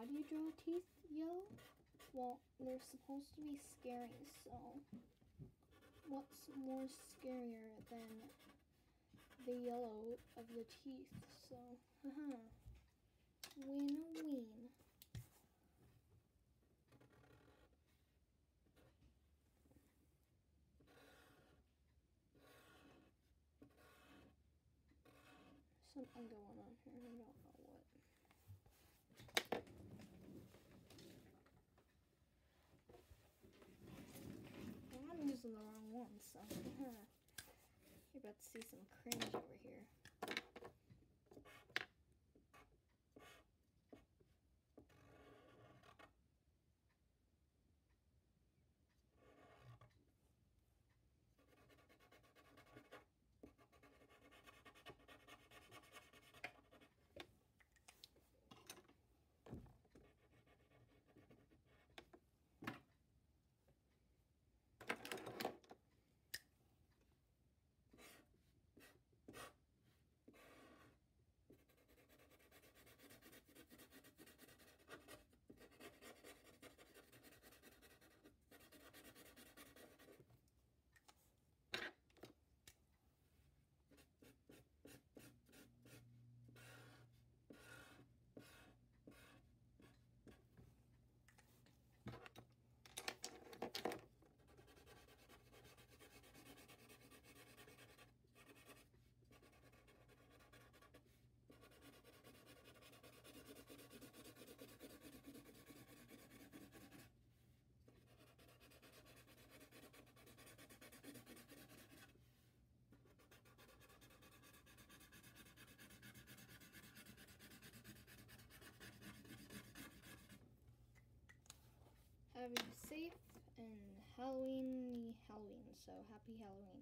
why do you draw teeth yellow? Well, they're supposed to be scary, so what's more scarier than the yellow of the teeth? So, haha. Win win. Something going on here, I don't know the wrong one, so you're about to see some cringe over here. Have a safe and Halloween Halloween, so happy Halloween.